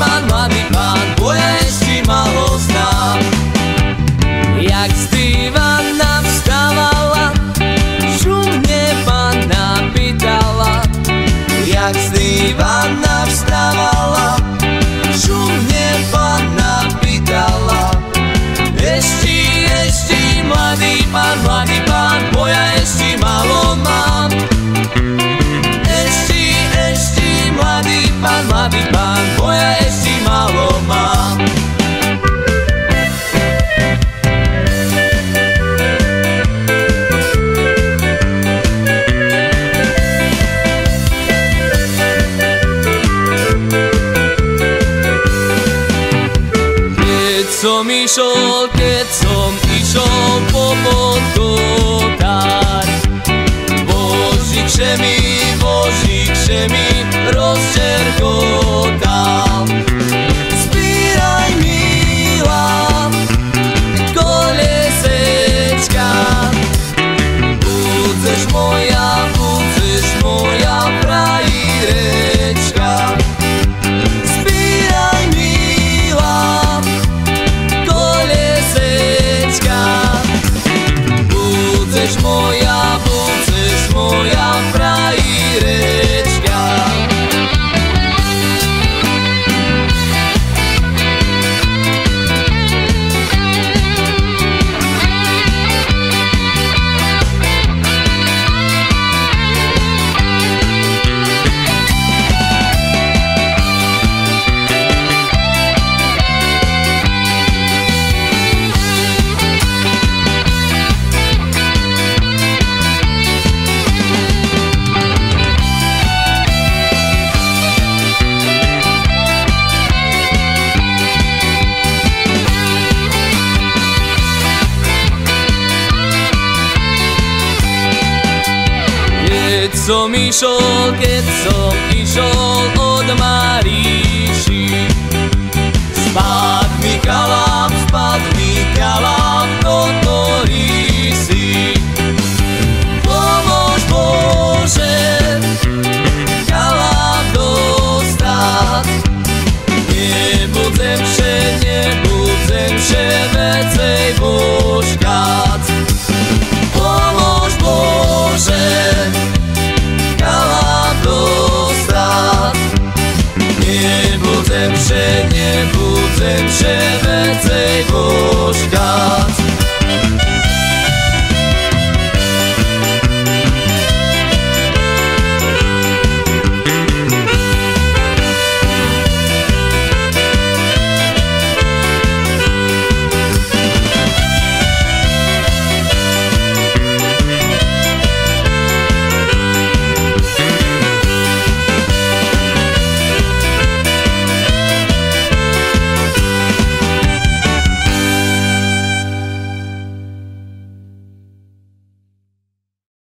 pan, młody pan, błeści mało zna Jak z dywana wstawała, szumnie pana pytała Jak z dywana wstawała, szumnie pana pytała Jeśli, jeśli, młody pan, młody pan 一首 some, Ishol, get some, Ishol. się nie budzę, przewedzę i